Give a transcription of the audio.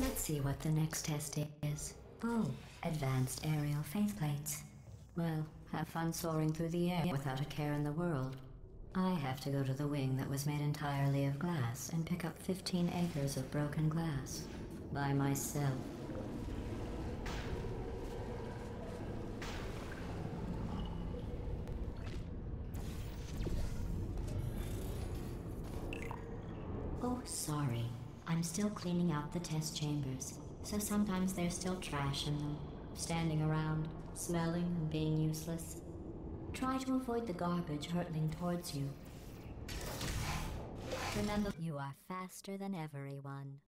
Let's see what the next test is. Oh, advanced aerial faith plates. Well, have fun soaring through the air without a care in the world. I have to go to the wing that was made entirely of glass and pick up 15 acres of broken glass. By myself. Oh, sorry. I'm still cleaning out the test chambers, so sometimes there's still trash in them, standing around, smelling and being useless. Try to avoid the garbage hurtling towards you. Remember, you are faster than everyone.